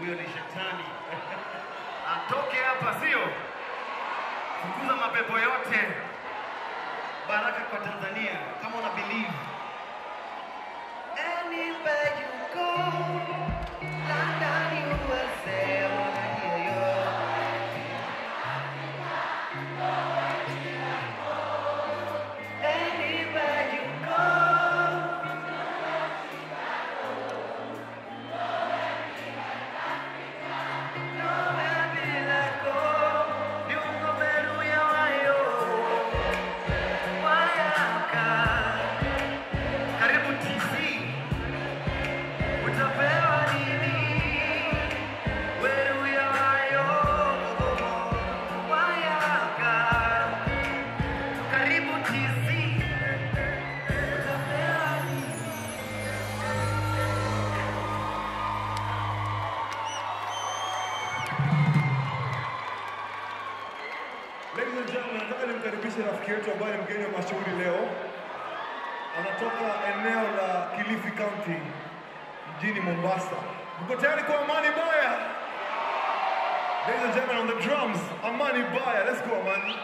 huyo ni shetani atoke hapa, sio? Fukuza mapepo yote. Baraka kwa Tanzania, kama una believe. Yetu ambaye ni mgeni wa mashuhuri leo. Anatoka eneo la Kilifi County mjini Mombasa. Mko tayari kwa Amani Baya? Ladies and gentlemen, on the drums, Amani Baya. Let's go, Amani.